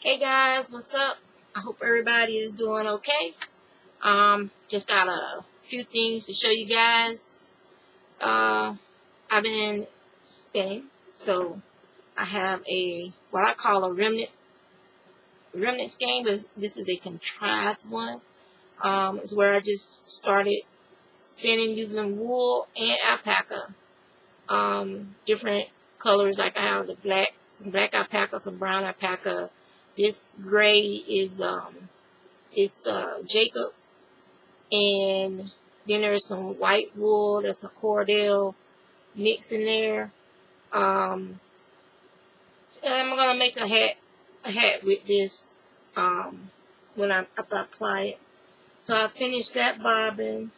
Hey guys, what's up? I hope everybody is doing okay. Um, just got a few things to show you guys. Uh, I've been spinning, so I have a what I call a remnant remnant skein, but this is a contrived one. Um, it's where I just started spinning using wool and alpaca. Um, different colors, like I have the black, some black alpaca, some brown alpaca. This gray is um, is uh, Jacob, and then there's some white wool. That's a Corriedale mix in there. Um, I'm gonna make a hat, a hat with this um, when I after I apply it. So I finished that bobbin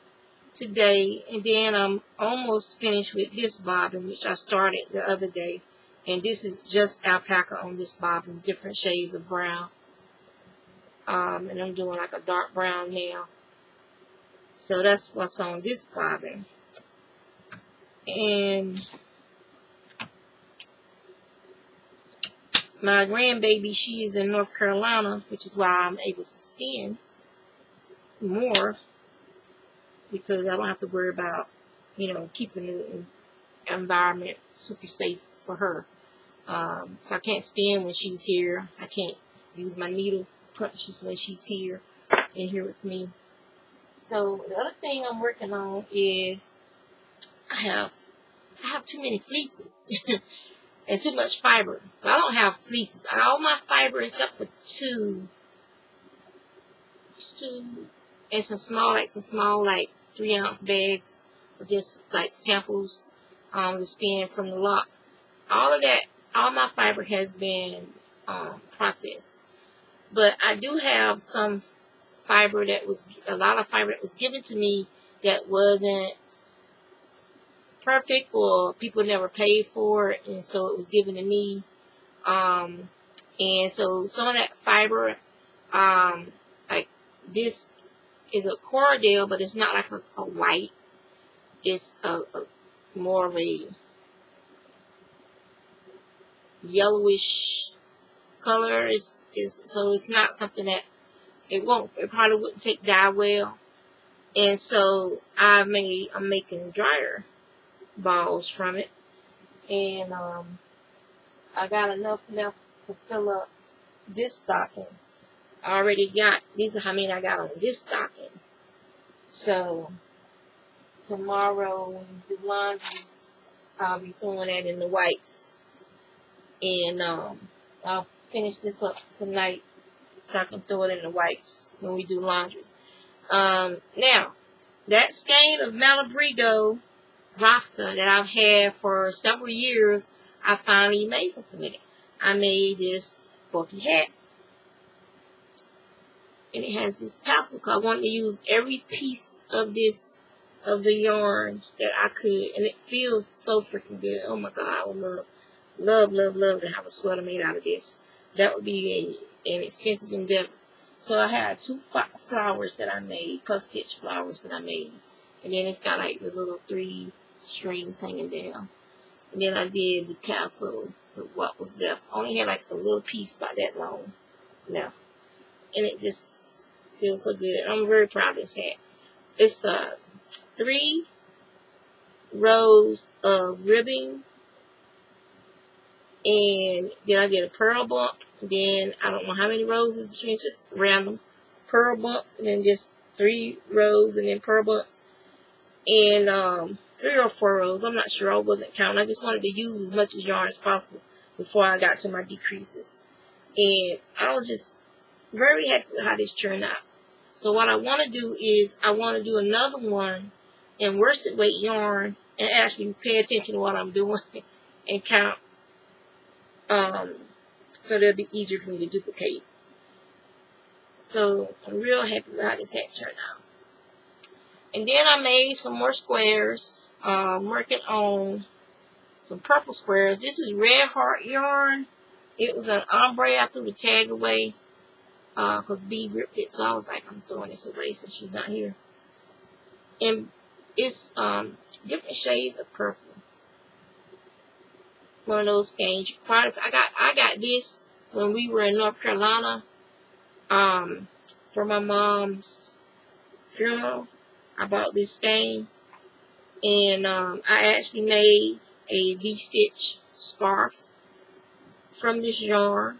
today, and then I'm almost finished with this bobbin, which I started the other day. And this is just alpaca on this bobbin, different shades of brown. Um, and I'm doing like a dark brown now. So that's what's on this bobbin. And my grandbaby, she is in North Carolina, which is why I'm able to spin more because I don't have to worry about, you know, keeping the environment super safe for her. Um, so I can't spin when she's here. I can't use my needle punches when she's here in here with me. So the other thing I'm working on is I have I have too many fleeces and too much fiber. But I don't have fleeces. All my fiber except for two two and some small like some small like three ounce bags just like samples um to spin from the lock. All of that all my fiber has been um, processed. But I do have some fiber that was a lot of fiber that was given to me that wasn't perfect or people never paid for it and so it was given to me um, and so some of that fiber um, like this is a Corriedale but it's not like a, a white it's a, a more of a yellowish color is is so it's not something that it won't it probably wouldn't take dye well. And so I made I'm making dryer balls from it. And um I got enough enough to fill up this stocking. I already got these are how many I got on this stocking. So tomorrow the laundry I'll be throwing that in the whites and um, I'll finish this up tonight so I can throw it in the whites when we do laundry. Um, now, that skein of Malabrigo Rasta that I've had for several years, I finally made something with it. I made this bulky hat. And it has this tassel. I wanted to use every piece of this, of the yarn that I could. And it feels so freaking good. Oh my God, I love love, love, love to have a sweater made out of this. That would be a, an expensive endeavor. So I had two flowers that I made, puff stitch flowers that I made. And then it's got like the little three strings hanging down. And then I did the tassel with what was left. I only had like a little piece by that long left. And it just feels so good. I'm very proud of this hat. It's uh, three rows of ribbing and then I get a purl bump. Then I don't know how many rows is between, just random purl bumps, and then just three rows, and then purl bumps, and um, three or four rows. I'm not sure. I wasn't counting. I just wanted to use as much of yarn as possible before I got to my decreases, and I was just very happy with how this turned out. So what I want to do is I want to do another one in worsted weight yarn and actually pay attention to what I'm doing and count um, so that'll be easier for me to duplicate. So I'm real happy with how this hat turned out. And then I made some more squares. Um, working on some purple squares. This is Red Heart yarn. It was an ombre. I threw the tag away because uh, B ripped it. So I was like, I'm throwing this away since she's not here. And it's um, different shades of purple one of those games. I got I got this when we were in North Carolina um, for my mom's funeral. I bought this skein. And um, I actually made a V-stitch scarf from this yarn.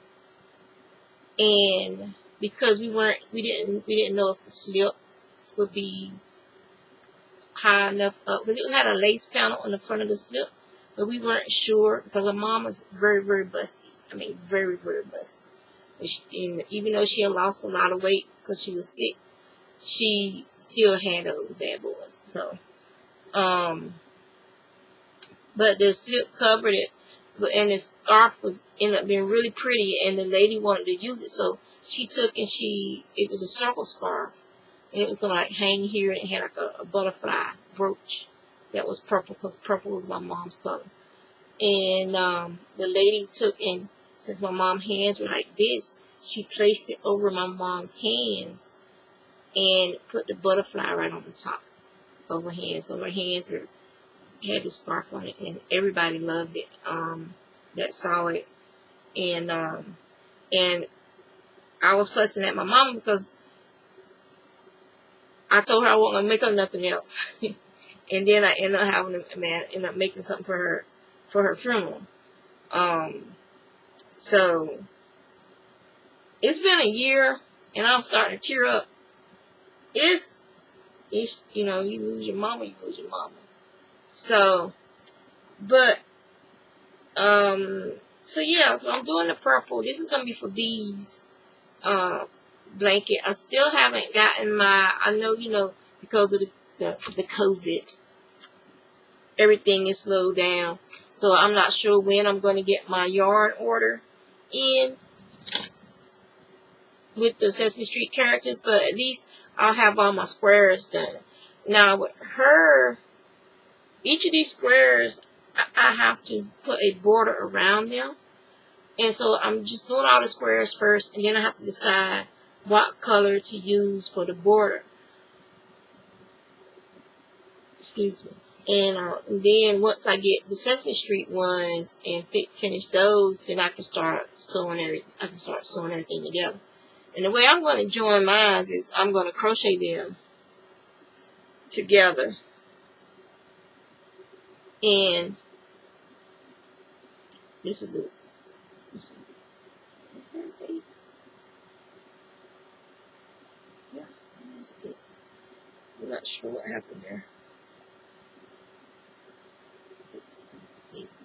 And because we weren't, we didn't, we didn't know if the slip would be high enough up. Because it had a lace panel on the front of the slip. But we weren't sure But my mom was very, very busty. I mean, very, very busty. And, she, and even though she had lost a lot of weight because she was sick, she still handled the bad boys. So, um, but the slip covered it, and the scarf was ended up being really pretty, and the lady wanted to use it, so she took and she it was a circle scarf, and it was gonna like hang here, and it had like a, a butterfly brooch that was purple because purple was my mom's color, and um, the lady took and since my mom's hands were like this, she placed it over my mom's hands and put the butterfly right on the top of her hands. So her hands were had the scarf on it, and everybody loved it. Um, that saw it, and um, and I was fussing at my mom because I told her I wasn't gonna make her nothing else, and then I ended up having to man end up making something for her for her funeral. Um, so it's been a year, and I'm starting to tear up it's, it's, you know, you lose your mama, you lose your mama. So, but, um, so yeah, so I'm doing the purple. This is going to be for bees, uh, blanket. I still haven't gotten my, I know, you know, because of the, the, the COVID, everything is slowed down. So I'm not sure when I'm going to get my yarn order in with the Sesame Street characters, but at least I'll have all my squares done. Now with her, each of these squares, I have to put a border around them. And so I'm just doing all the squares first, and then I have to decide what color to use for the border. Excuse me. And, uh, then once I get the Sesame Street ones and finish those, then I can start sewing every, I can start sewing everything together. And the way I'm going to join mine is I'm going to crochet them together. And this is it. I'm not sure what happened there.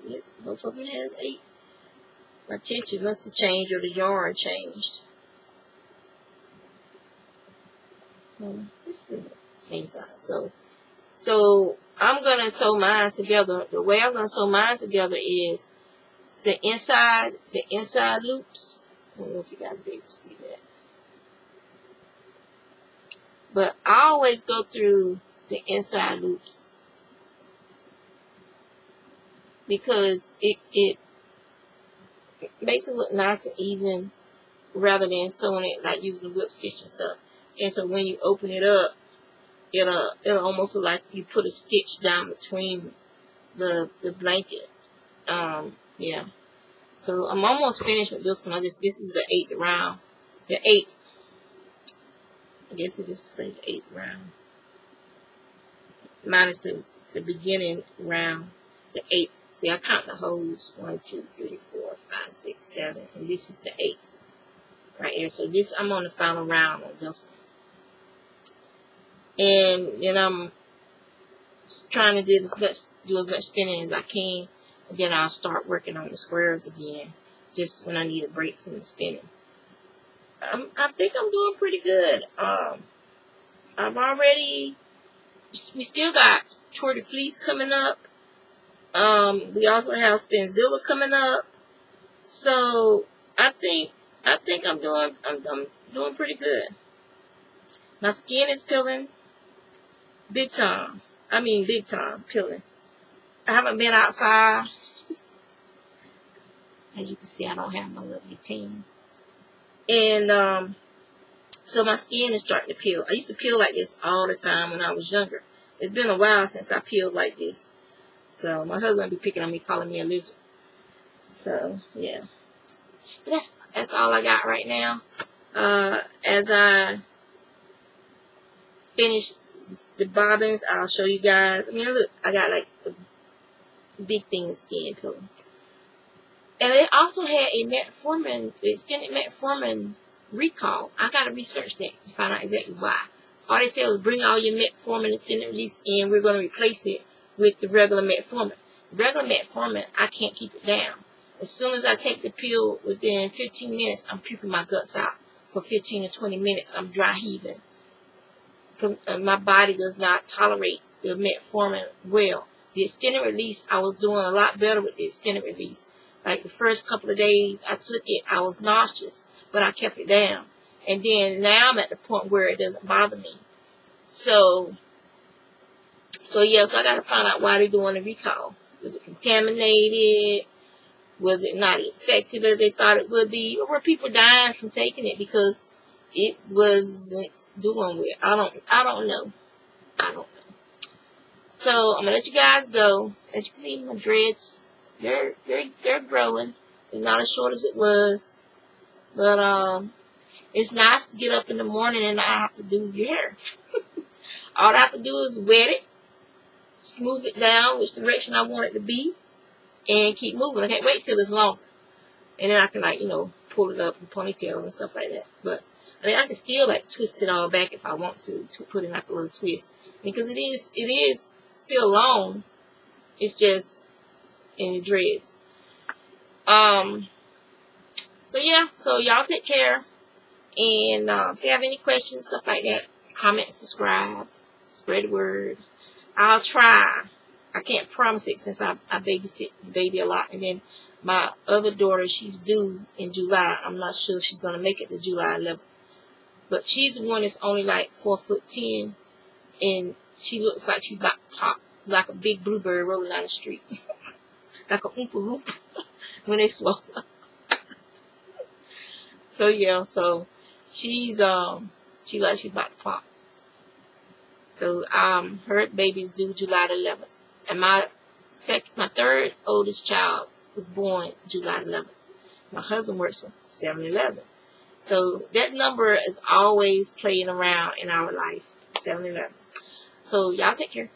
Yes, both of has eight. My tension must have changed or the yarn changed. Um, same size. So, so I'm gonna sew mine together. The way I'm gonna sew mine together is the inside, the inside loops. I don't know if you guys be able to see that. But I always go through the inside loops because it, it, makes it look nice and even rather than sewing it like using the whip stitch and stuff. And so when you open it up, it'll, it'll almost look like you put a stitch down between the, the blanket. Um, yeah. So I'm almost finished with this one. I just, this is the eighth round. The eighth. I guess it just say the eighth round. Minus the, the beginning round. The eighth. See, I count the holes. One, two, three, four, five, six, seven. And this is the eighth. Right here. So this, I'm on the final round of this one and then I'm trying to do as much do as much spinning as I can. And then I'll start working on the squares again, just when I need a break from the spinning. I'm, I think I'm doing pretty good. Um, I've already, we still got Tour de Fleece coming up. Um, we also have Spinzilla coming up. So I think, I think I'm doing, I'm, I'm doing pretty good. My skin is peeling. Big time. I mean, big time, peeling. I haven't been outside. As you can see, I don't have my lovely team. And, um, so my skin is starting to peel. I used to peel like this all the time when I was younger. It's been a while since I peeled like this. So my husband be picking on me, calling me a lizard. So, yeah. that's that's all I got right now. Uh, as I finish the bobbins, I'll show you guys. I mean, look, I got like a big thing of skin pillow. And they also had a metformin, extended metformin recall. I got to research that to find out exactly why. All they said was bring all your metformin extended release in. We're going to replace it with the regular metformin. Regular metformin, I can't keep it down. As soon as I take the pill, within 15 minutes, I'm puking my guts out. For 15 to 20 minutes, I'm dry heaving. Uh, my body does not tolerate the metformin well. The extended release, I was doing a lot better with the extended release. Like the first couple of days I took it, I was nauseous, but I kept it down. And then now I'm at the point where it doesn't bother me. So, so yeah, so I got to find out why they're doing the recall. Was it contaminated? Was it not effective as they thought it would be? Or were people dying from taking it because it wasn't doing well? I don't, I don't know. I don't know. So I'm gonna let you guys go. As you can see, my dreads, they're, they're, they're growing. It's not as short as it was. But, um, it's nice to get up in the morning and not have to do your hair. All I have to do is wet it, smooth it down which direction I want it to be, and keep moving. I can't wait till it's longer. And then I can like, you know, pull it up and ponytail and stuff like that. But I mean I can still like twist it all back if I want to, to put in like a little twist. Because it is it is still long. It's just in the dreads. Um so yeah, so y'all take care. And uh, if you have any questions, stuff like that, comment, subscribe, spread the word. I'll try I can't promise it since I, I babysit the baby a lot. And then my other daughter, she's due in July. I'm not sure she's going to make it to July 11th. But she's the one that's only like 4 foot 10. And she looks like she's about to pop. Like a big blueberry rolling down the street. like a oompa hoop when they swallow. so yeah, so she's um she like she's about to pop. So um her baby's due July 11th and my second, my third oldest child was born July 11th. My husband works for 7-Eleven. So that number is always playing around in our life, 7-Eleven. So y'all take care.